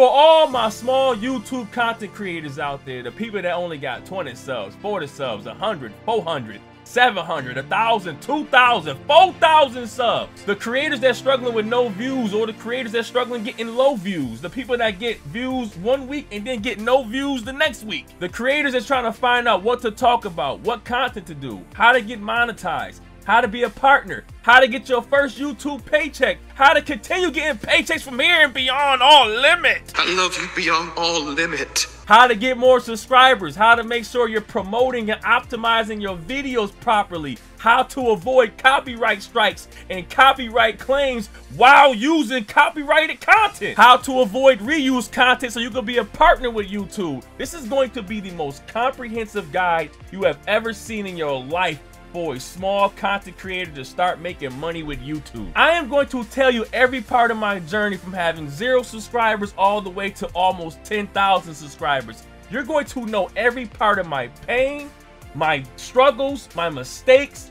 For all my small YouTube content creators out there, the people that only got 20 subs, 40 subs, 100, 400, 700, 1,000, 2,000, 4,000 subs. The creators that struggling with no views or the creators that struggling getting low views. The people that get views one week and then get no views the next week. The creators that's trying to find out what to talk about, what content to do, how to get monetized, how to be a partner, how to get your first YouTube paycheck, how to continue getting paychecks from here and beyond all limit. I love you beyond all limit. How to get more subscribers, how to make sure you're promoting and optimizing your videos properly, how to avoid copyright strikes and copyright claims while using copyrighted content, how to avoid reuse content so you can be a partner with YouTube. This is going to be the most comprehensive guide you have ever seen in your life for a small content creator to start making money with YouTube. I am going to tell you every part of my journey from having zero subscribers all the way to almost 10,000 subscribers. You're going to know every part of my pain, my struggles, my mistakes,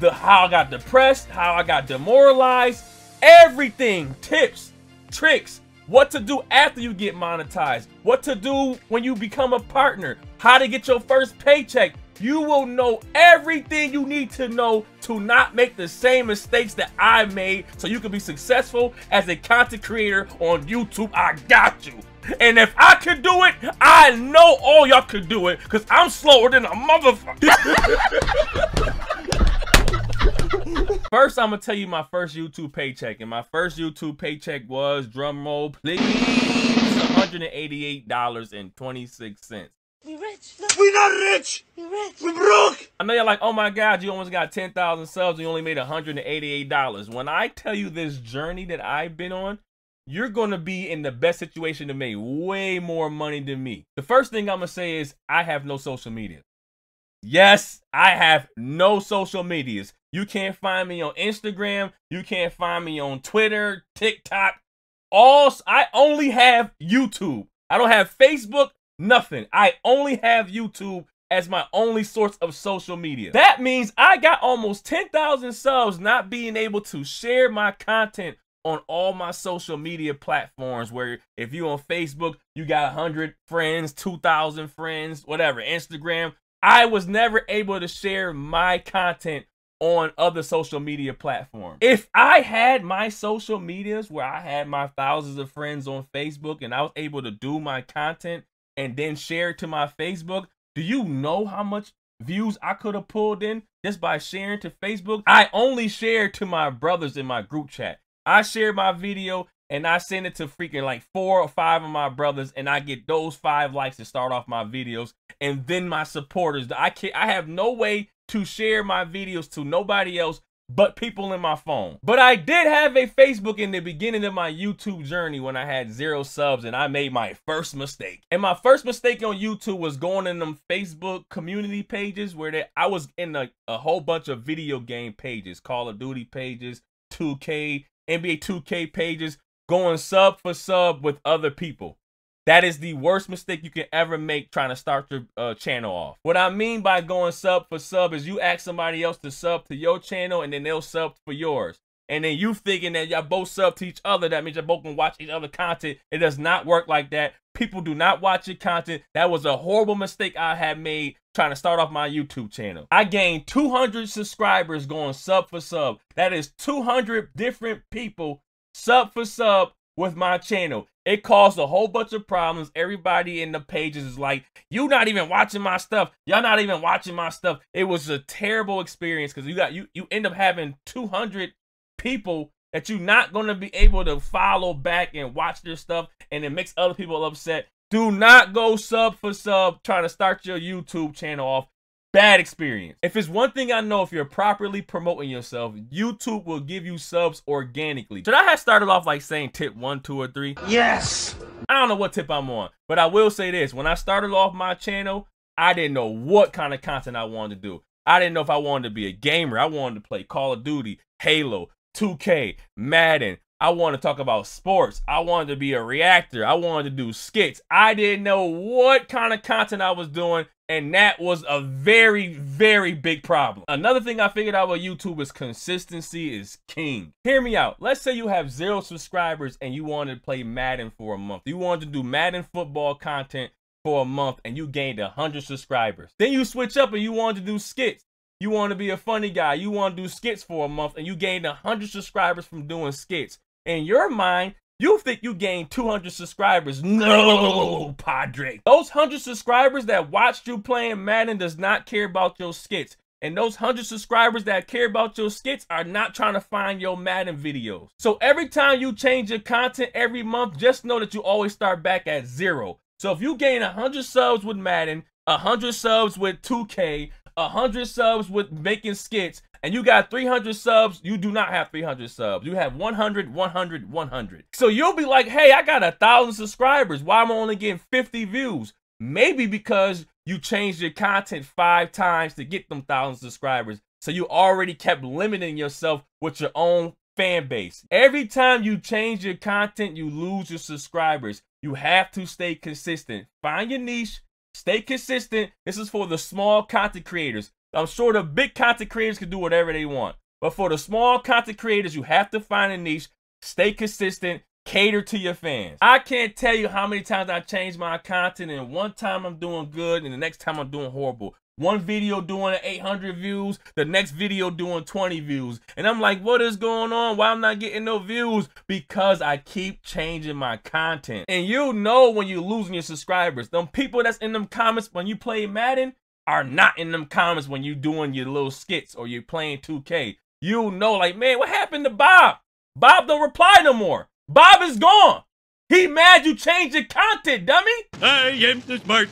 the how I got depressed, how I got demoralized, everything, tips, tricks, what to do after you get monetized, what to do when you become a partner, how to get your first paycheck, you will know everything you need to know to not make the same mistakes that I made so you can be successful as a content creator on YouTube. I got you. And if I could do it, I know all y'all could do it because I'm slower than a motherfucker. first, I'm going to tell you my first YouTube paycheck. And my first YouTube paycheck was, drum roll please, $188.26. We rich. We not rich. We rich. We broke. I know you're like, oh my God, you almost got 10,000 subs and you only made $188. When I tell you this journey that I've been on, you're going to be in the best situation to make way more money than me. The first thing I'm going to say is I have no social media. Yes, I have no social medias. You can't find me on Instagram. You can't find me on Twitter, TikTok. All I only have YouTube. I don't have Facebook. Nothing. I only have YouTube as my only source of social media. That means I got almost 10,000 subs not being able to share my content on all my social media platforms where if you on Facebook, you got 100 friends, 2,000 friends, whatever, Instagram. I was never able to share my content on other social media platforms. If I had my social medias where I had my thousands of friends on Facebook and I was able to do my content and then share it to my Facebook, do you know how much views I could have pulled in just by sharing to Facebook? I only share to my brothers in my group chat. I share my video and I send it to freaking like four or five of my brothers and I get those five likes to start off my videos and then my supporters. I can't I have no way to share my videos to nobody else but people in my phone. But I did have a Facebook in the beginning of my YouTube journey when I had zero subs and I made my first mistake. And my first mistake on YouTube was going in them Facebook community pages where they, I was in a, a whole bunch of video game pages, Call of Duty pages, 2K, NBA 2K pages, going sub for sub with other people. That is the worst mistake you can ever make trying to start your uh, channel off. What I mean by going sub for sub is you ask somebody else to sub to your channel and then they'll sub for yours. And then you thinking that y'all both sub to each other, that means y'all both can watch each other content. It does not work like that. People do not watch your content. That was a horrible mistake I had made trying to start off my YouTube channel. I gained 200 subscribers going sub for sub. That is 200 different people sub for sub with my channel. It caused a whole bunch of problems. Everybody in the pages is like, you not even watching my stuff. Y'all not even watching my stuff. It was a terrible experience because you got you you end up having 200 people that you're not going to be able to follow back and watch their stuff and it makes other people upset. Do not go sub for sub trying to start your YouTube channel off bad experience. If it's one thing I know, if you're properly promoting yourself, YouTube will give you subs organically. Should I have started off like saying tip one, two, or three? Yes. I don't know what tip I'm on, but I will say this. When I started off my channel, I didn't know what kind of content I wanted to do. I didn't know if I wanted to be a gamer. I wanted to play Call of Duty, Halo, 2K, Madden. I wanted to talk about sports. I wanted to be a reactor. I wanted to do skits. I didn't know what kind of content I was doing And that was a very, very big problem. Another thing I figured out with YouTube is consistency is king. Hear me out. Let's say you have zero subscribers and you wanted to play Madden for a month. You wanted to do Madden football content for a month and you gained 100 subscribers. Then you switch up and you wanted to do skits. You want to be a funny guy. You want to do skits for a month and you gained 100 subscribers from doing skits. In your mind, you think you gained 200 subscribers. No, Padre. Those 100 subscribers that watched you playing Madden does not care about your skits. And those 100 subscribers that care about your skits are not trying to find your Madden videos. So every time you change your content every month, just know that you always start back at zero. So if you gain 100 subs with Madden, 100 subs with 2K, 100 subs with making skits, and you got 300 subs, you do not have 300 subs. You have 100, 100, 100. So you'll be like, hey, I got a thousand subscribers. Why am I only getting 50 views? Maybe because you changed your content five times to get them thousand subscribers. So you already kept limiting yourself with your own fan base. Every time you change your content, you lose your subscribers. You have to stay consistent. Find your niche, stay consistent. This is for the small content creators. I'm sure the big content creators can do whatever they want. But for the small content creators, you have to find a niche, stay consistent, cater to your fans. I can't tell you how many times I changed my content and one time I'm doing good and the next time I'm doing horrible. One video doing 800 views, the next video doing 20 views. And I'm like, what is going on? Why I'm not getting no views? Because I keep changing my content. And you know when you're losing your subscribers. Them people that's in them comments when you play Madden, are not in them comments when you doing your little skits or you're playing 2K. You know, like, man, what happened to Bob? Bob don't reply no more. Bob is gone. He mad you changed the content, dummy. I am the smart.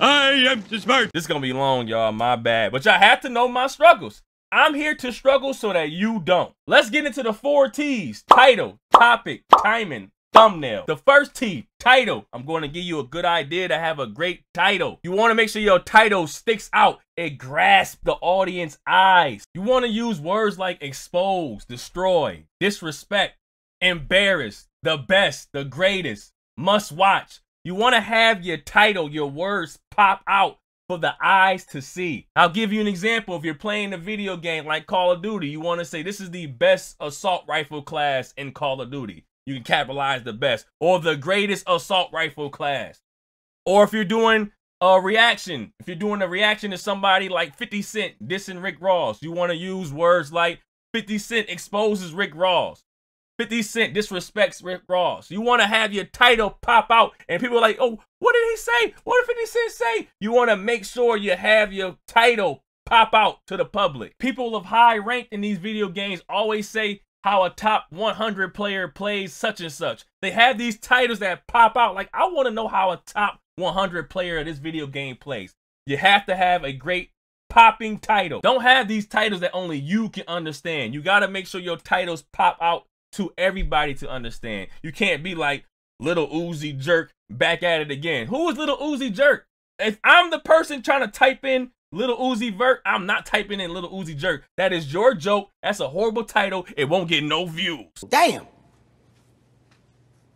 I am the smart. This is gonna be long, y'all. My bad. But y'all have to know my struggles. I'm here to struggle so that you don't. Let's get into the four T's. Title, topic, timing, thumbnail. The first T, title. I'm going to give you a good idea to have a great title. You want to make sure your title sticks out. It grasps the audience eyes. You want to use words like expose, destroy, disrespect, embarrass, the best, the greatest, must watch. You want to have your title, your words pop out for the eyes to see. I'll give you an example. If you're playing a video game like Call of Duty, you want to say this is the best assault rifle class in Call of Duty you can capitalize the best or the greatest assault rifle class. Or if you're doing a reaction, if you're doing a reaction to somebody like 50 Cent dissing Rick Ross, you want to use words like 50 Cent exposes Rick Ross. 50 Cent disrespects Rick Ross. You want to have your title pop out and people are like, oh, what did he say? What did 50 Cent say? You want to make sure you have your title pop out to the public. People of high rank in these video games always say how a top 100 player plays such and such. They have these titles that pop out. Like, I want to know how a top 100 player of this video game plays. You have to have a great popping title. Don't have these titles that only you can understand. You got to make sure your titles pop out to everybody to understand. You can't be like Little Uzi Jerk back at it again. Who is Little Uzi Jerk? If I'm the person trying to type in Little Uzi Vert, I'm not typing in Little Uzi Jerk. That is your joke. That's a horrible title. It won't get no views. Damn.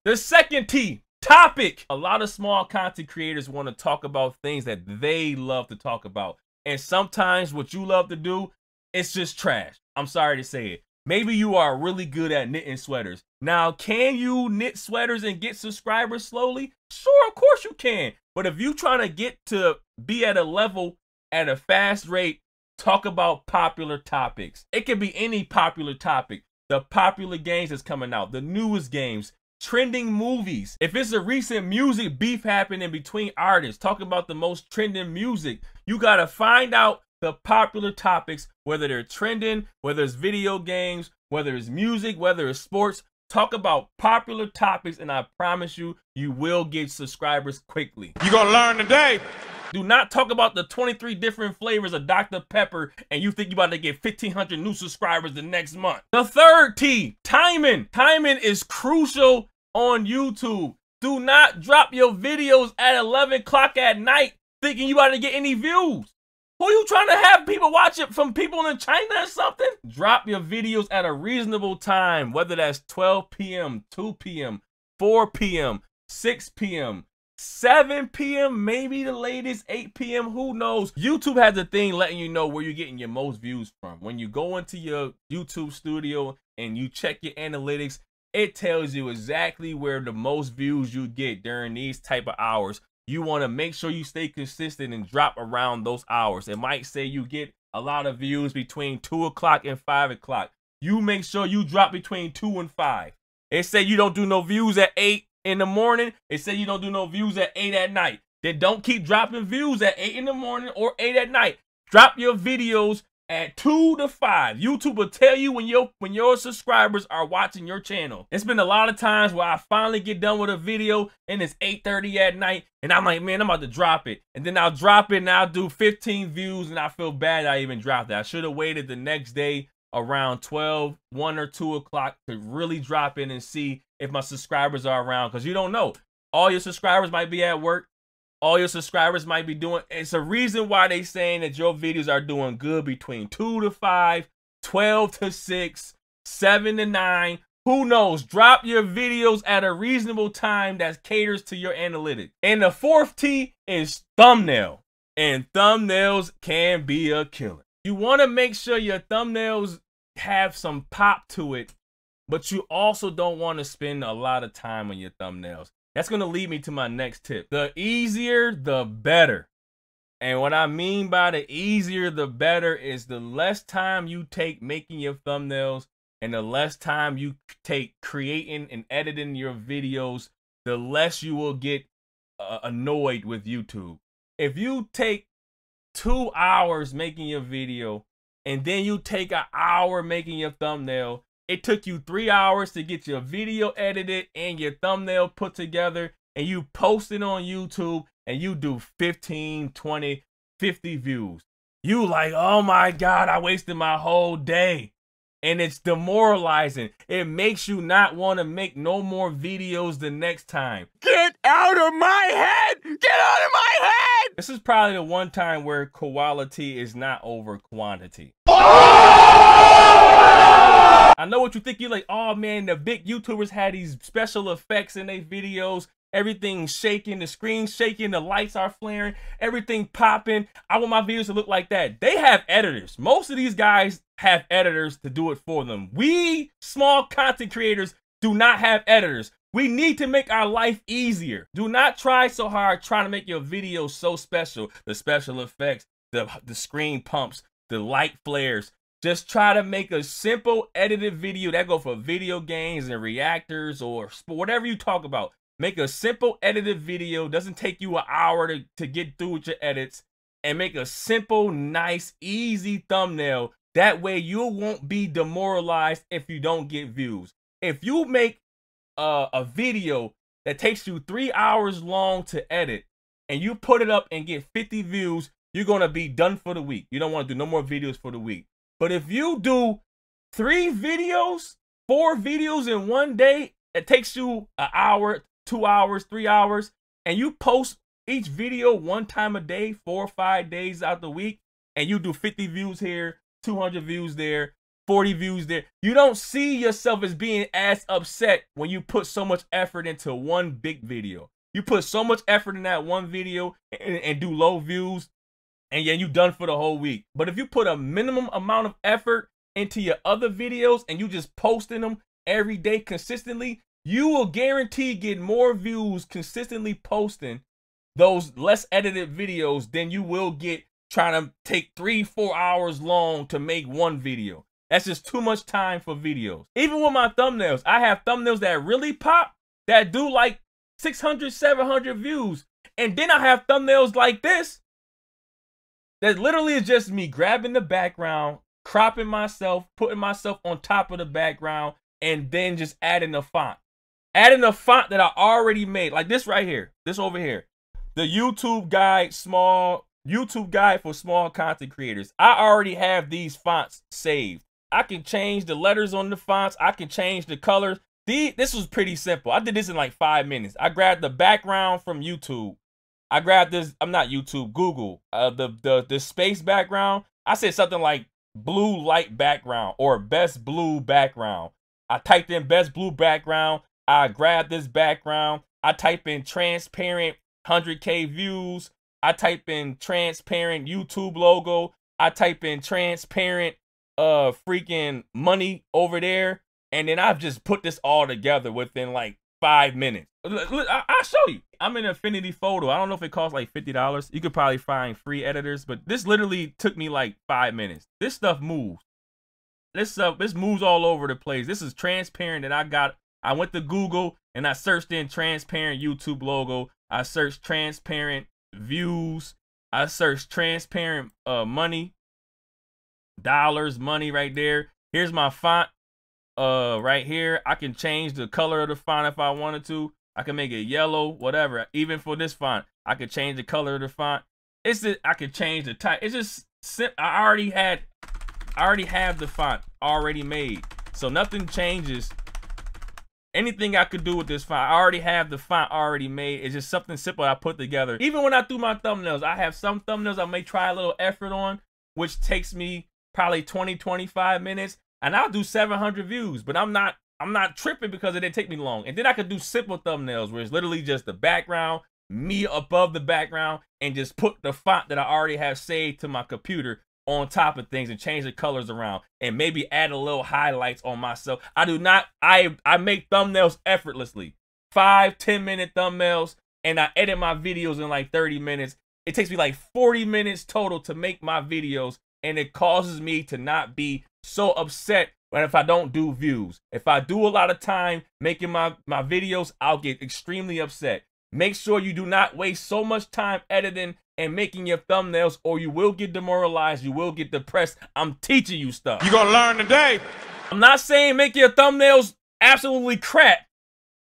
The second T, topic. A lot of small content creators want to talk about things that they love to talk about. And sometimes what you love to do, it's just trash. I'm sorry to say it. Maybe you are really good at knitting sweaters. Now, can you knit sweaters and get subscribers slowly? Sure, of course you can. But if you trying to get to be at a level at a fast rate talk about popular topics. It can be any popular topic. The popular games that's coming out, the newest games, trending movies. If it's a recent music beef happening between artists, talking about the most trending music, you got to find out the popular topics, whether they're trending, whether it's video games, whether it's music, whether it's sports. Talk about popular topics, and I promise you, you will get subscribers quickly. You're gonna learn today. Do not talk about the 23 different flavors of Dr. Pepper and you think you're about to get 1,500 new subscribers the next month. The third T, timing. Timing is crucial on YouTube. Do not drop your videos at 11 o'clock at night thinking you're about to get any views. Who are you trying to have people watch it from people in China or something? Drop your videos at a reasonable time, whether that's 12 p.m., 2 p.m., 4 p.m., 6 p.m., 7 p.m., maybe the latest 8 p.m. Who knows? YouTube has a thing letting you know where you're getting your most views from. When you go into your YouTube studio and you check your analytics, it tells you exactly where the most views you get during these type of hours. You want to make sure you stay consistent and drop around those hours. It might say you get a lot of views between 2 o'clock and 5 o'clock. You make sure you drop between 2 and 5. It say you don't do no views at 8 in the morning. It say you don't do no views at 8 at night. Then don't keep dropping views at 8 in the morning or 8 at night. Drop your videos at 2 to 5. YouTube will tell you when your when your subscribers are watching your channel. It's been a lot of times where I finally get done with a video and it's 8:30 at night and I'm like, "Man, I'm about to drop it." And then I'll drop it and I'll do 15 views and I feel bad I even dropped it. I should have waited the next day around 12, 1 or 2 o'clock to really drop in and see if my subscribers are around because you don't know. All your subscribers might be at work. All your subscribers might be doing. It's a reason why they saying that your videos are doing good between 2 to 5, 12 to 6, 7 to 9. Who knows? Drop your videos at a reasonable time that caters to your analytics. And the fourth T is thumbnail. And thumbnails can be a killer. You want to make sure your thumbnails have some pop to it, but you also don't want to spend a lot of time on your thumbnails. That's going to lead me to my next tip. The easier, the better. And what I mean by the easier, the better is the less time you take making your thumbnails and the less time you take creating and editing your videos, the less you will get uh, annoyed with YouTube. If you take two hours making your video and then you take an hour making your thumbnail. It took you three hours to get your video edited and your thumbnail put together, and you post it on YouTube and you do 15, 20, 50 views. You like, oh my God, I wasted my whole day. And it's demoralizing. It makes you not want to make no more videos the next time. Get out of my head! Get out of my head! This is probably the one time where quality is not over quantity. I know what you think. You're like, oh man, the big YouTubers had these special effects in their videos. Everything's shaking, the screen's shaking, the lights are flaring, everything popping. I want my videos to look like that. They have editors. Most of these guys have editors to do it for them. We small content creators do not have editors. We need to make our life easier. Do not try so hard trying to make your video so special. The special effects, the, the screen pumps, the light flares. Just try to make a simple edited video that go for video games and reactors or whatever you talk about. Make a simple edited video. Doesn't take you an hour to, to get through with your edits. And make a simple, nice, easy thumbnail. That way you won't be demoralized if you don't get views. If you make uh, a video that takes you three hours long to edit and you put it up and get 50 views, you're going to be done for the week. You don't want to do no more videos for the week. But if you do three videos, four videos in one day, it takes you an hour two hours, three hours, and you post each video one time a day, four or five days out the week, and you do 50 views here, 200 views there, 40 views there. You don't see yourself as being as upset when you put so much effort into one big video. You put so much effort in that one video and, and do low views, and then you done for the whole week. But if you put a minimum amount of effort into your other videos and you just posting them every day consistently, you will guarantee get more views consistently posting those less edited videos than you will get trying to take three, four hours long to make one video. That's just too much time for videos. Even with my thumbnails, I have thumbnails that really pop that do like 600, 700 views. And then I have thumbnails like this that literally is just me grabbing the background, cropping myself, putting myself on top of the background, and then just adding the font adding a font that I already made, like this right here, this over here, the YouTube guide, small YouTube guide for small content creators. I already have these fonts saved. I can change the letters on the fonts. I can change the colors. The, this was pretty simple. I did this in like five minutes. I grabbed the background from YouTube. I grabbed this. I'm not YouTube. Google. Uh, the the the space background. I said something like blue light background or best blue background. I typed in best blue background. I grab this background. I type in transparent 100k views. I type in transparent YouTube logo. I type in transparent uh freaking money over there, and then I've just put this all together within like five minutes. Look, look, I, will show you. I'm in Affinity Photo. I don't know if it costs like fifty dollars. You could probably find free editors, but this literally took me like five minutes. This stuff moves. This stuff this moves all over the place. This is transparent that I got. I went to Google and I searched in transparent YouTube logo. I searched transparent views. I searched transparent uh money dollars, money right there. Here's my font uh right here. I can change the color of the font if I wanted to. I can make it yellow, whatever. Even for this font, I could change the color of the font. It's just I could change the type. It's just I already had I already have the font already made. So nothing changes. Anything I could do with this font, I already have the font already made. It's just something simple I put together. Even when I do my thumbnails, I have some thumbnails I may try a little effort on, which takes me probably 20, 25 minutes, and I'll do 700 views. But I'm not I'm not tripping because it didn't take me long. And then I could do simple thumbnails where it's literally just the background, me above the background, and just put the font that I already have saved to my computer on top of things and change the colors around and maybe add a little highlights on myself. I do not I I make thumbnails effortlessly. Five, 10 minute thumbnails, and I edit my videos in like 30 minutes. It takes me like 40 minutes total to make my videos and it causes me to not be so upset when if I don't do views. If I do a lot of time making my, my videos, I'll get extremely upset. Make sure you do not waste so much time editing and making your thumbnails or you will get demoralized, you will get depressed. I'm teaching you stuff. You're gonna learn today. I'm not saying make your thumbnails absolutely crap.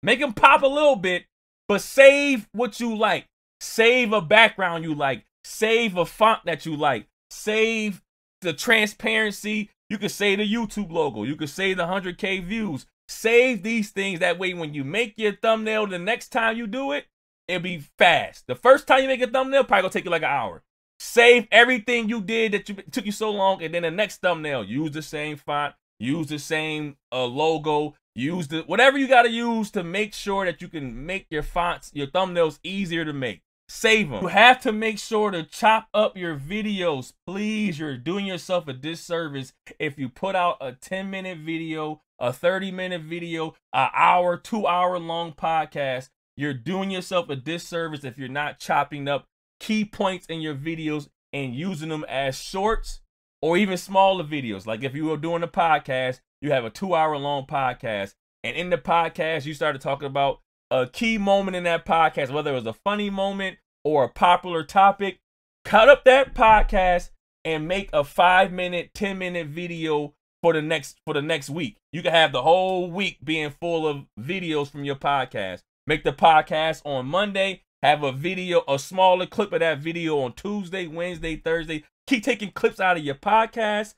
Make them pop a little bit, but save what you like. Save a background you like. Save a font that you like. Save the transparency. You can save the YouTube logo. You can save the 100K views. Save these things. That way, when you make your thumbnail the next time you do it, it'll be fast. The first time you make a thumbnail, probably gonna take you like an hour. Save everything you did that you, took you so long, and then the next thumbnail, use the same font, use the same uh, logo, use the whatever you gotta use to make sure that you can make your fonts, your thumbnails easier to make save them. You have to make sure to chop up your videos. Please, you're doing yourself a disservice if you put out a 10 minute video, a 30 minute video, an hour, two hour long podcast. You're doing yourself a disservice if you're not chopping up key points in your videos and using them as shorts or even smaller videos. Like if you were doing a podcast, you have a two hour long podcast, and in the podcast, you started talking about a key moment in that podcast, whether it was a funny moment or a popular topic, cut up that podcast and make a five minute, 10 minute video for the next for the next week. You can have the whole week being full of videos from your podcast. Make the podcast on Monday, have a video, a smaller clip of that video on Tuesday, Wednesday, Thursday. Keep taking clips out of your podcast.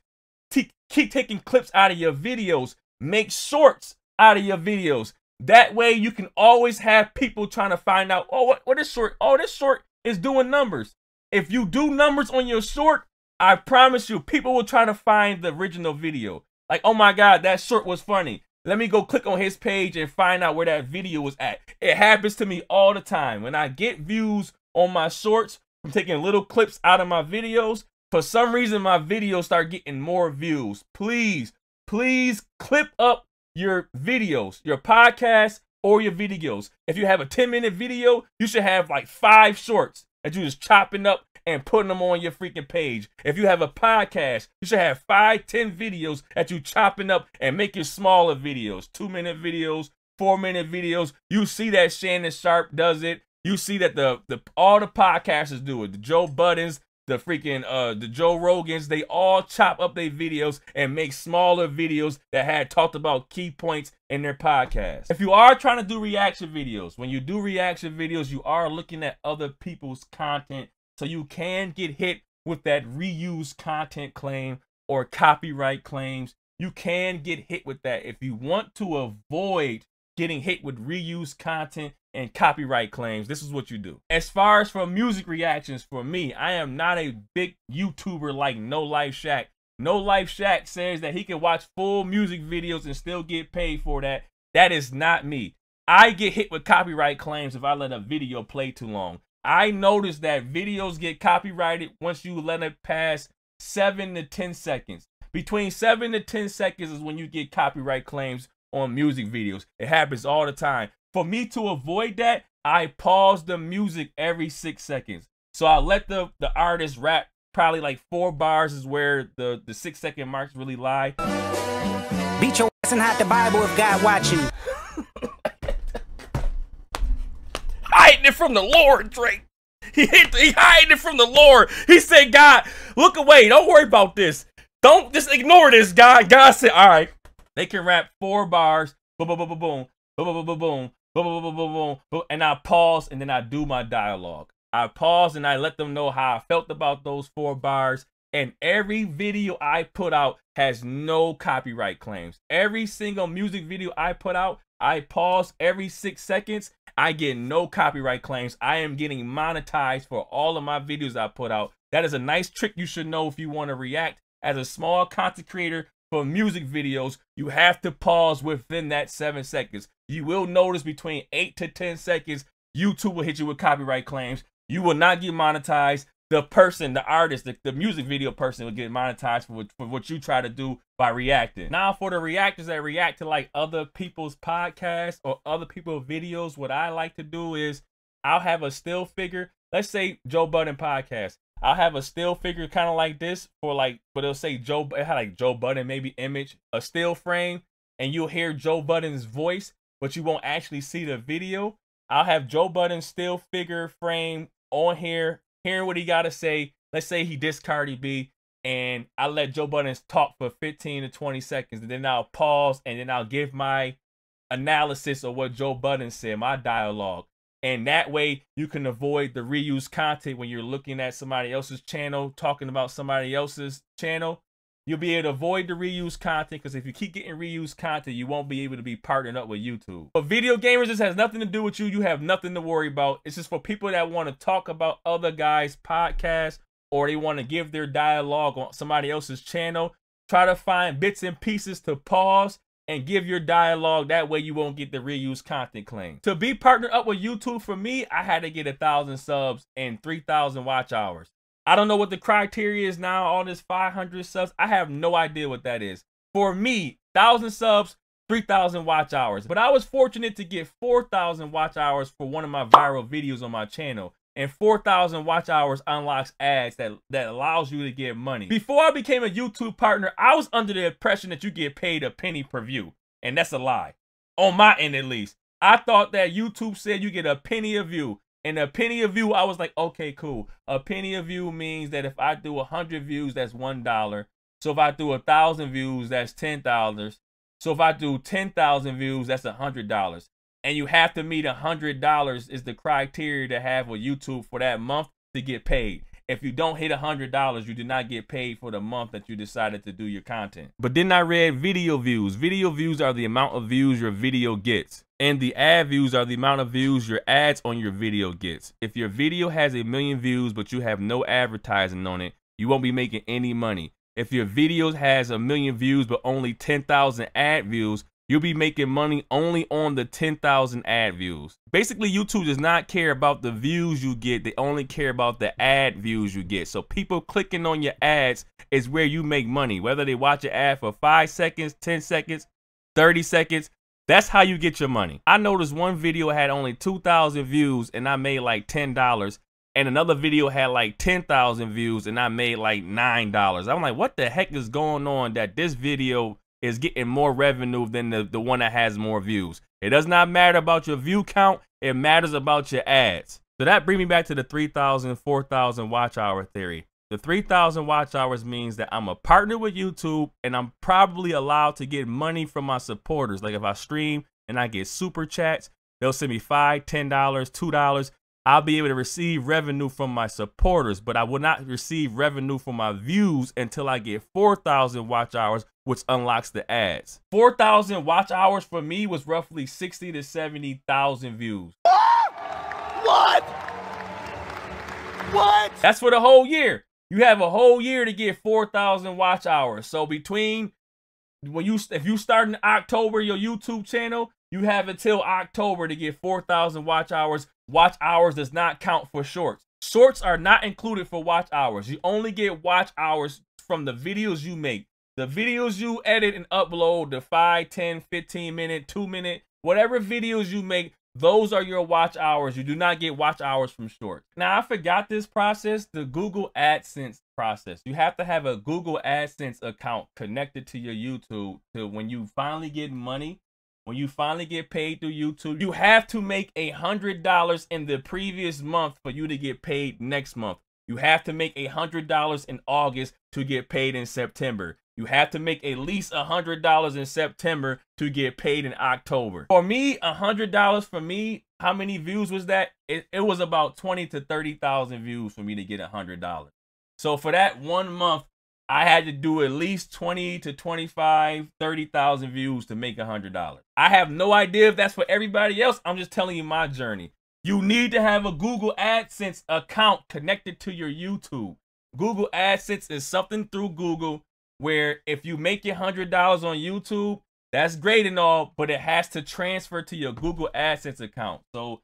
Keep taking clips out of your videos. Make shorts out of your videos. That way you can always have people trying to find out, oh, what, what is short? Oh, this short is doing numbers. If you do numbers on your short, I promise you, people will try to find the original video. Like, oh my God, that short was funny. Let me go click on his page and find out where that video was at. It happens to me all the time. When I get views on my shorts from taking little clips out of my videos, for some reason my videos start getting more views. Please, please clip up your videos, your podcast, or your videos. If you have a 10 minute video, you should have like five shorts that you just chopping up and putting them on your freaking page. If you have a podcast, you should have five, 10 videos that you chopping up and making smaller videos, two minute videos, four minute videos. You see that Shannon Sharpe does it. You see that the, the all the podcasters do it. The Joe Buddens, the freaking uh the Joe Rogans, they all chop up their videos and make smaller videos that had talked about key points in their podcast. If you are trying to do reaction videos, when you do reaction videos, you are looking at other people's content so you can get hit with that reuse content claim or copyright claims. You can get hit with that if you want to avoid getting hit with reuse content and copyright claims, this is what you do. As far as for music reactions, for me, I am not a big YouTuber like No Life Shaq. No Life Shaq says that he can watch full music videos and still get paid for that. That is not me. I get hit with copyright claims if I let a video play too long. I noticed that videos get copyrighted once you let it pass seven to 10 seconds. Between seven to 10 seconds is when you get copyright claims on music videos. It happens all the time. For me to avoid that, I pause the music every six seconds. So I let the, the artist rap probably like four bars is where the, the six second marks really lie. Beat your ass and hide the Bible if God watch you. hiding it from the Lord, Drake. He, hid, he hiding it from the Lord. He said, God, look away. Don't worry about this. Don't just ignore this, God. God said, all right, they can rap four bars. Boom, boom, boom, boom, boom. Boom, boom, boom, boom, boom boom, boom, boom, boom, boom, and I pause and then I do my dialogue. I pause and I let them know how I felt about those four bars. And every video I put out has no copyright claims. Every single music video I put out, I pause every six seconds. I get no copyright claims. I am getting monetized for all of my videos I put out. That is a nice trick you should know if you want to react. As a small content creator for music videos, you have to pause within that seven seconds. You will notice between eight to 10 seconds, YouTube will hit you with copyright claims. You will not get monetized. The person, the artist, the, the music video person will get monetized for what, for what you try to do by reacting. Now, for the reactors that react to like other people's podcasts or other people's videos, what I like to do is I'll have a still figure. Let's say Joe Budden podcast. I'll have a still figure kind of like this for like, but it'll say Joe, it had like Joe Budden, maybe image, a still frame, and you'll hear Joe Budden's voice, but you won't actually see the video. I'll have Joe Budden's still figure frame on here, hearing what he got to say. Let's say he dissed Cardi B, and I let Joe Budden talk for 15 to 20 seconds, and then I'll pause, and then I'll give my analysis of what Joe Budden said, my dialogue. And that way you can avoid the reuse content when you're looking at somebody else's channel, talking about somebody else's channel. You'll be able to avoid the reuse content because if you keep getting reuse content, you won't be able to be partnered up with YouTube. But video gamers, this has nothing to do with you. You have nothing to worry about. It's just for people that want to talk about other guys' podcasts or they want to give their dialogue on somebody else's channel. Try to find bits and pieces to pause and give your dialogue. That way you won't get the reuse content claim. To be partnered up with YouTube for me, I had to get a thousand subs and 3,000 watch hours. I don't know what the criteria is now, all this 500 subs. I have no idea what that is. For me, 1,000 subs, 3,000 watch hours. But I was fortunate to get 4,000 watch hours for one of my viral videos on my channel. And 4,000 watch hours unlocks ads that, that allows you to get money. Before I became a YouTube partner, I was under the impression that you get paid a penny per view. And that's a lie. On my end, at least. I thought that YouTube said you get a penny a view. And a penny a view, I was like, okay, cool. A penny a view means that if I do a hundred views, that's one dollar. So if I do a thousand views, that's ten dollars. So if I do ten thousand views, that's a hundred dollars. And you have to meet a hundred dollars is the criteria to have with YouTube for that month to get paid. If you don't hit a hundred dollars, you do not get paid for the month that you decided to do your content. But then I read video views. Video views are the amount of views your video gets. And the ad views are the amount of views your ads on your video gets. If your video has a million views but you have no advertising on it, you won't be making any money. If your video has a million views but only 10,000 ad views, you'll be making money only on the 10,000 ad views. Basically, YouTube does not care about the views you get. They only care about the ad views you get. So people clicking on your ads is where you make money. Whether they watch an ad for 5 seconds, 10 seconds, 30 seconds, that's how you get your money. I noticed one video had only 2,000 views and I made like $10. And another video had like 10,000 views and I made like $9. I'm like, what the heck is going on that this video is getting more revenue than the, the one that has more views? It does not matter about your view count. It matters about your ads. So that brings me back to the 3,000, 4,000 watch hour theory. The 3,000 watch hours means that I'm a partner with YouTube and I'm probably allowed to get money from my supporters. Like if I stream and I get super chats, they'll send me $5, $10, $2. I'll be able to receive revenue from my supporters, but I will not receive revenue from my views until I get 4,000 watch hours, which unlocks the ads. 4,000 watch hours for me was roughly 60 to 70,000 views. What? What? That's for the whole year. You have a whole year to get 4,000 watch hours. So between when you if you start in October your YouTube channel, you have until October to get 4,000 watch hours watch hours does not count for shorts. Shorts are not included for watch hours. You only get watch hours from the videos you make. The videos you edit and upload, the 5, 10, 15 minute, 2 minute, whatever videos you make, those are your watch hours. You do not get watch hours from shorts. Now, I forgot this process, the Google AdSense process. You have to have a Google AdSense account connected to your YouTube to when you finally get money, when you finally get paid through YouTube, you have to make a $100 in the previous month for you to get paid next month. You have to make a $100 in August to get paid in September. You have to make at least a $100 in September to get paid in October. For me, a $100 for me, how many views was that? It, it was about 20 to 30,000 views for me to get a $100. So for that one month, I had to do at least 20 to 25, 30,000 views to make a $100. I have no idea if that's for everybody else. I'm just telling you my journey. You need to have a Google AdSense account connected to your YouTube. Google AdSense is something through Google where if you make your hundred dollars on YouTube, that's great and all, but it has to transfer to your Google AdSense account. So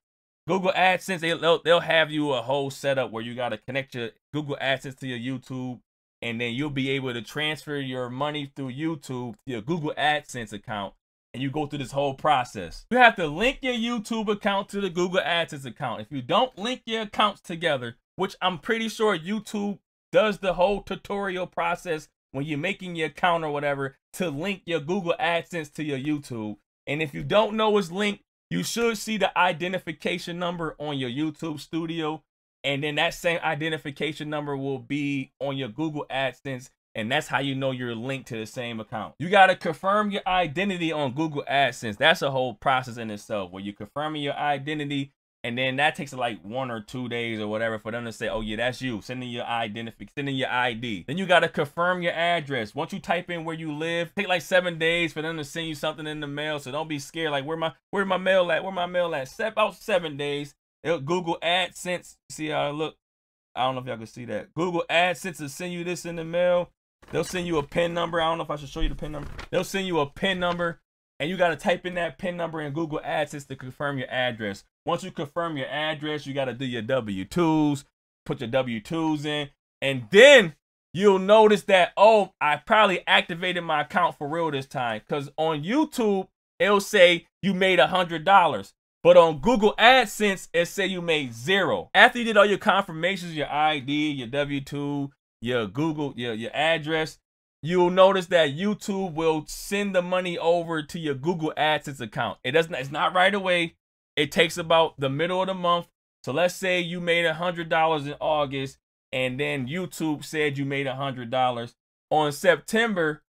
Google AdSense, they'll, they'll have you a whole setup where you got to connect your Google AdSense to your YouTube, and then you'll be able to transfer your money through YouTube your Google AdSense account, and you go through this whole process. You have to link your YouTube account to the Google AdSense account. If you don't link your accounts together, which I'm pretty sure YouTube does the whole tutorial process when you're making your account or whatever to link your Google AdSense to your YouTube. And if you don't know it's linked, you should see the identification number on your YouTube studio. And then that same identification number will be on your Google AdSense. And that's how you know you're linked to the same account. You got to confirm your identity on Google AdSense. That's a whole process in itself where you're confirming your identity and then that takes like one or two days or whatever for them to say, oh yeah, that's you. Sending your identification, sending your ID. Then you gotta confirm your address. Once you type in where you live, take like seven days for them to send you something in the mail. So don't be scared. Like where my where my mail at? Where my mail at? Set about seven days. Google AdSense. See how it look? I don't know if y'all can see that. Google AdSense will send you this in the mail. They'll send you a PIN number. I don't know if I should show you the PIN number. They'll send you a PIN number and you got to type in that PIN number in Google AdSense to confirm your address. Once you confirm your address, you got to do your W-2s, put your W-2s in, and then you'll notice that, oh, I probably activated my account for real this time. Because on YouTube, it'll say you made a $100. But on Google AdSense, it say you made zero. After you did all your confirmations, your ID, your W-2, your Google, your, your address, you'll notice that YouTube will send the money over to your Google AdSense account. It doesn't it's not right away. It takes about the middle of the month. So let's say you made a hundred dollars in August and then YouTube said you made a hundred dollars. On September,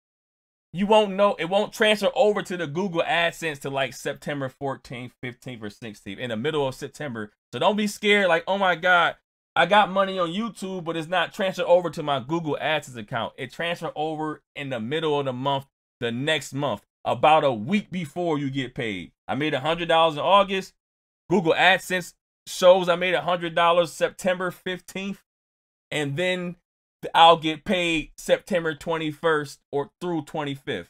you won't know it won't transfer over to the Google AdSense to like September 14th, 15th, or 16th in the middle of September. So don't be scared, like, oh my God, I got money on YouTube, but it's not transferred over to my Google AdSense account. It transferred over in the middle of the month, the next month, about a week before you get paid. I made a $100 in August. Google AdSense shows I made a $100 September 15th. And then I'll get paid September 21st or through 25th.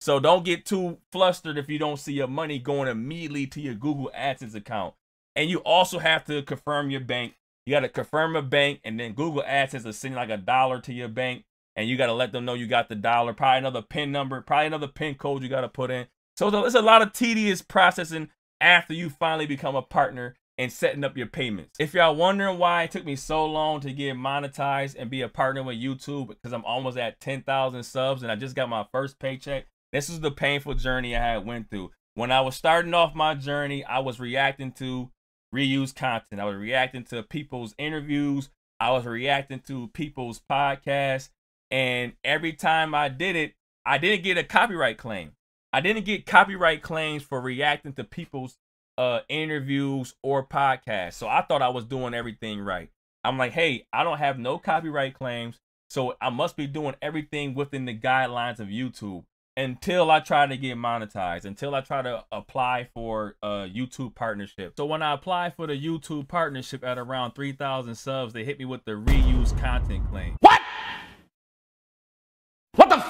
So don't get too flustered if you don't see your money going immediately to your Google AdSense account. And you also have to confirm your bank you got to confirm a bank, and then Google AdSense will send like a dollar to your bank, and you got to let them know you got the dollar. Probably another PIN number, probably another PIN code you got to put in. So it's a lot of tedious processing after you finally become a partner and setting up your payments. If y'all wondering why it took me so long to get monetized and be a partner with YouTube, because I'm almost at 10,000 subs and I just got my first paycheck, this is the painful journey I had went through. When I was starting off my journey, I was reacting to reuse content. I was reacting to people's interviews. I was reacting to people's podcasts. And every time I did it, I didn't get a copyright claim. I didn't get copyright claims for reacting to people's uh, interviews or podcasts. So I thought I was doing everything right. I'm like, hey, I don't have no copyright claims. So I must be doing everything within the guidelines of YouTube until I try to get monetized, until I try to apply for a YouTube partnership. So when I applied for the YouTube partnership at around 3,000 subs, they hit me with the reuse content claim. What?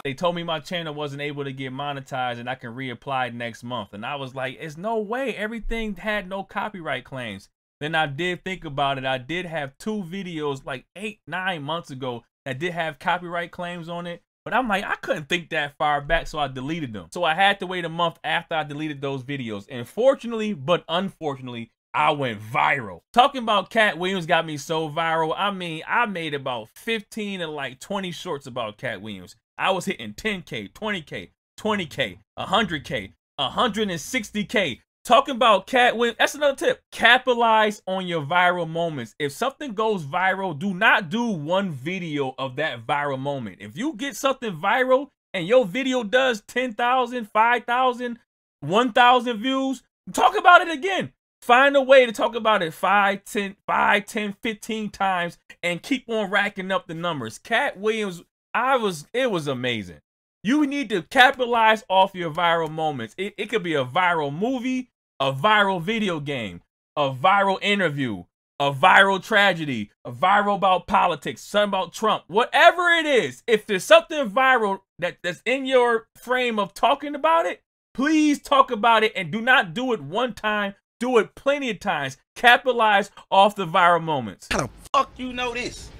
They told me my channel wasn't able to get monetized and I can reapply next month. And I was like, it's no way. Everything had no copyright claims. then I did think about it. I did have two videos like eight, nine months ago that did have copyright claims on it. But I'm like, I couldn't think that far back, so I deleted them. So I had to wait a month after I deleted those videos. And fortunately, but unfortunately, I went viral. Talking about Katt Williams got me so viral. I mean, I made about 15 and like 20 shorts about Katt Williams. I was hitting 10K, 20K, 20K, 100K, 160K. Talking about Katt Williams, that's another tip. Capitalize on your viral moments. If something goes viral, do not do one video of that viral moment. If you get something viral and your video does 10,000, 5,000, 1,000 views, talk about it again. Find a way to talk about it 5, 10, 5, 10, 15 times and keep on racking up the numbers. Katt Williams, I was, it was amazing. You need to capitalize off your viral moments. It, it could be a viral movie, a viral video game, a viral interview, a viral tragedy, a viral about politics, something about Trump, whatever it is. If there's something viral that, that's in your frame of talking about it, please talk about it and do not do it one time. Do it plenty of times. Capitalize off the viral moments. How the fuck you know this?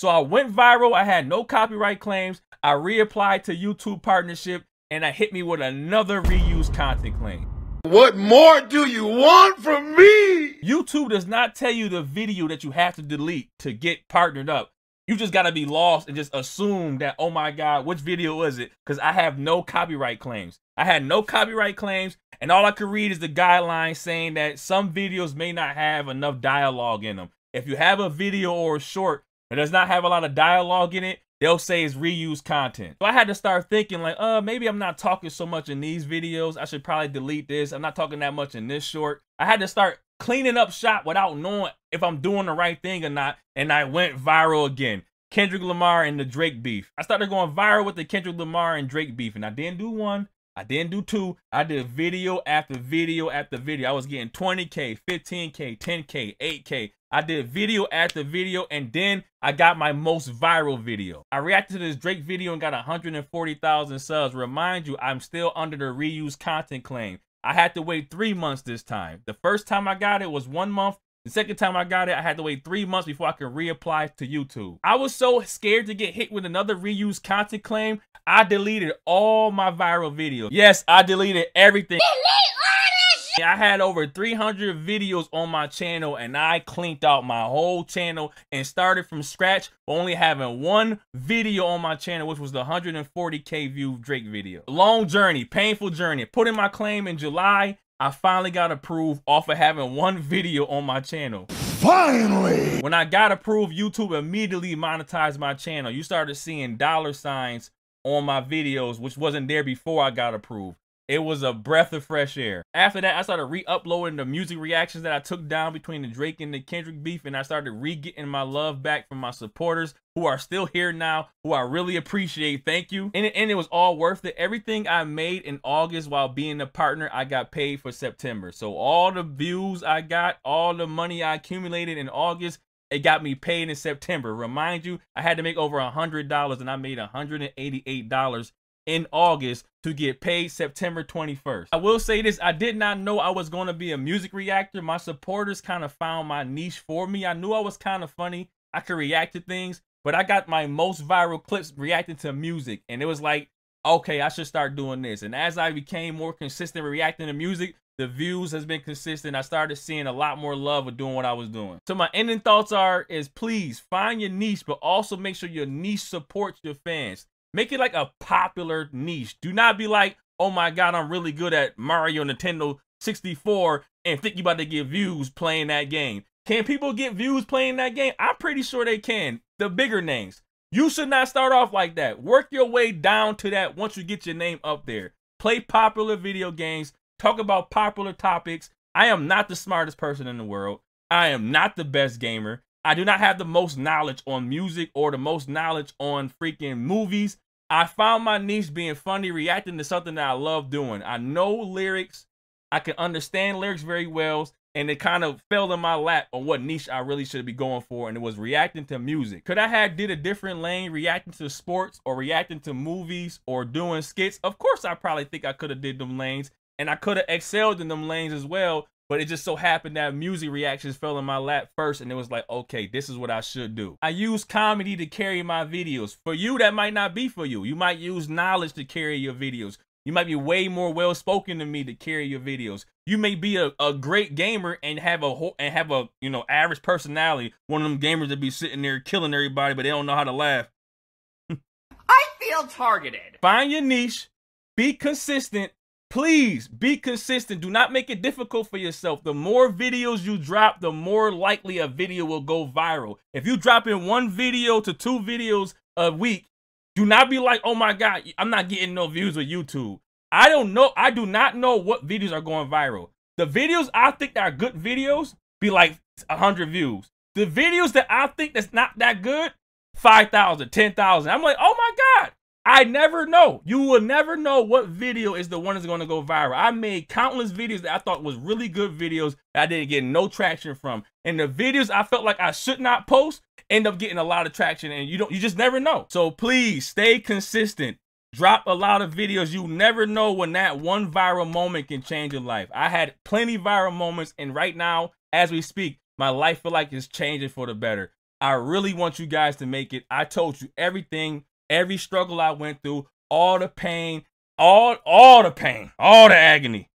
So I went viral. I had no copyright claims. I reapplied to YouTube partnership and I hit me with another reuse content claim. What more do you want from me? YouTube does not tell you the video that you have to delete to get partnered up. You just gotta be lost and just assume that, oh my God, which video was it? Because I have no copyright claims. I had no copyright claims, and all I could read is the guidelines saying that some videos may not have enough dialogue in them. If you have a video or a short that does not have a lot of dialogue in it, they'll say it's reused content. So I had to start thinking like, uh, maybe I'm not talking so much in these videos. I should probably delete this. I'm not talking that much in this short. I had to start cleaning up shop without knowing if I'm doing the right thing or not. And I went viral again. Kendrick Lamar and the Drake beef. I started going viral with the Kendrick Lamar and Drake beef. And I didn't do one. I didn't do two. I did video after video after video. I was getting 20K, 15K, 10K, 8K. I did video after video and then I got my most viral video. I reacted to this Drake video and got 140,000 subs. Remind you, I'm still under the reuse content claim. I had to wait three months this time. The first time I got it was one month. The second time I got it, I had to wait three months before I could reapply to YouTube. I was so scared to get hit with another reuse content claim, I deleted all my viral videos. Yes, I deleted everything. I had over 300 videos on my channel and I cleaned out my whole channel and started from scratch only having one video on my channel which was the 140k view Drake video. Long journey, painful journey. Put in my claim in July. I finally got approved off of having one video on my channel. Finally! When I got approved, YouTube immediately monetized my channel. You started seeing dollar signs on my videos, which wasn't there before I got approved. It was a breath of fresh air. After that, I started re-uploading the music reactions that I took down between the Drake and the Kendrick beef, and I started re-getting my love back from my supporters who are still here now, who I really appreciate. Thank you. And it, and it was all worth it. Everything I made in August while being a partner, I got paid for September. So all the views I got, all the money I accumulated in August, it got me paid in September. Remind you, I had to make over a $100 and I made $188 in August to get paid September 21st. I will say this, I did not know I was going to be a music reactor. My supporters kind of found my niche for me. I knew I was kind of funny. I could react to things, but I got my most viral clips reacting to music. And it was like, okay, I should start doing this. And as I became more consistent reacting to music, the views has been consistent. I started seeing a lot more love with doing what I was doing. So my ending thoughts are is please find your niche, but also make sure your niche supports your fans. Make it like a popular niche. Do not be like, oh my God, I'm really good at Mario Nintendo 64 and think you about to get views playing that game. Can people get views playing that game? I'm pretty sure they can. The bigger names. You should not start off like that. Work your way down to that once you get your name up there. Play popular video games. Talk about popular topics. I am not the smartest person in the world. I am not the best gamer. I do not have the most knowledge on music or the most knowledge on freaking movies. I found my niche being funny, reacting to something that I love doing. I know lyrics. I can understand lyrics very well. And it kind of fell in my lap on what niche I really should be going for. And it was reacting to music. Could I have did a different lane, reacting to sports or reacting to movies or doing skits? Of course, I probably think I could have did them lanes. And I could have excelled in them lanes as well but it just so happened that music reactions fell in my lap first, and it was like, okay, this is what I should do. I use comedy to carry my videos. For you, that might not be for you. You might use knowledge to carry your videos. You might be way more well spoken than me to carry your videos. You may be a, a great gamer and have a whole and have a you know average personality. One of them gamers that be sitting there killing everybody, but they don't know how to laugh. I feel targeted. Find your niche, be consistent. Please be consistent. Do not make it difficult for yourself. The more videos you drop, the more likely a video will go viral. If you drop in one video to two videos a week, do not be like, oh my God, I'm not getting no views with YouTube. I don't know. I do not know what videos are going viral. The videos I think that are good videos be like 100 views. The videos that I think that's not that good, 5,000, 10,000. I'm like, oh my God. I never know. You will never know what video is the one that's going to go viral. I made countless videos that I thought was really good videos that I didn't get no traction from. And the videos I felt like I should not post end up getting a lot of traction and you don't you just never know. So please stay consistent. Drop a lot of videos. You never know when that one viral moment can change your life. I had plenty viral moments and right now as we speak, my life feel like it's changing for the better. I really want you guys to make it. I told you everything, every struggle I went through, all the pain, all all the pain, all the agony.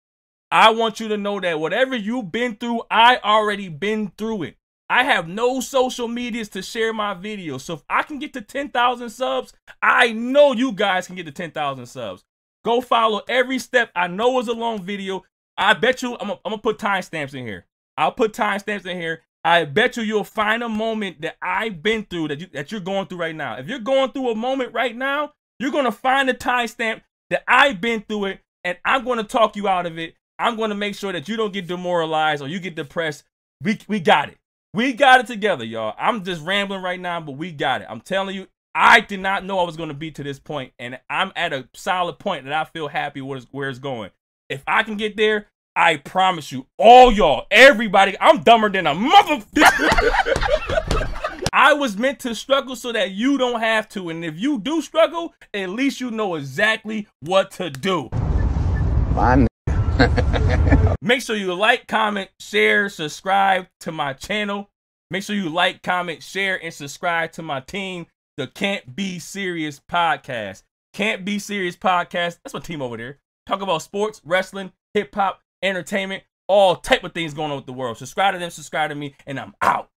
I want you to know that whatever you've been through, I already been through it. I have no social medias to share my videos. So if I can get to 10,000 subs, I know you guys can get to 10,000 subs. Go follow every step. I know it's a long video. I bet you I'm gonna put timestamps in here. I'll put timestamps in here. I bet you you'll find a moment that I've been through that you that you're going through right now. If you're going through a moment right now, you're gonna find a timestamp that I've been through it, and I'm gonna talk you out of it. I'm gonna make sure that you don't get demoralized or you get depressed. We we got it. We got it together, y'all. I'm just rambling right now, but we got it. I'm telling you, I did not know I was gonna be to this point, and I'm at a solid point that I feel happy with where it's going. If I can get there, I promise you, all y'all, everybody, I'm dumber than a mother. I was meant to struggle so that you don't have to. And if you do struggle, at least you know exactly what to do. Fine. Make sure you like, comment, share, subscribe to my channel. Make sure you like, comment, share, and subscribe to my team, the Can't Be Serious podcast. Can't Be Serious podcast. That's my team over there. Talk about sports, wrestling, hip hop, entertainment, all type of things going on with the world. Subscribe to them, subscribe to me, and I'm out.